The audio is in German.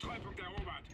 Kontrollpunkt erobert.